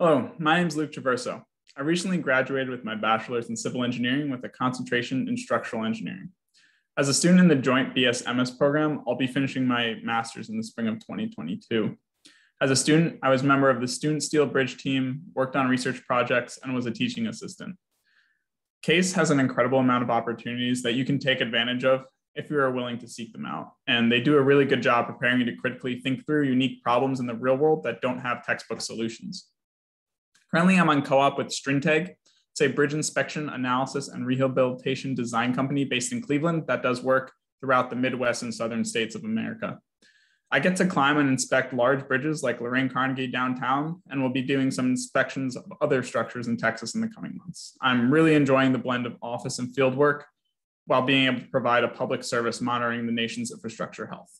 Hello, my name is Luke Traverso. I recently graduated with my bachelor's in civil engineering with a concentration in structural engineering. As a student in the joint BS MS program, I'll be finishing my master's in the spring of 2022. As a student, I was a member of the Student Steel Bridge team, worked on research projects, and was a teaching assistant. CASE has an incredible amount of opportunities that you can take advantage of if you are willing to seek them out. And they do a really good job preparing you to critically think through unique problems in the real world that don't have textbook solutions. Currently, I'm on co-op with Strinteg. It's a bridge inspection, analysis, and rehabilitation design company based in Cleveland that does work throughout the Midwest and Southern states of America. I get to climb and inspect large bridges like Lorain Carnegie downtown, and we'll be doing some inspections of other structures in Texas in the coming months. I'm really enjoying the blend of office and field work while being able to provide a public service monitoring the nation's infrastructure health.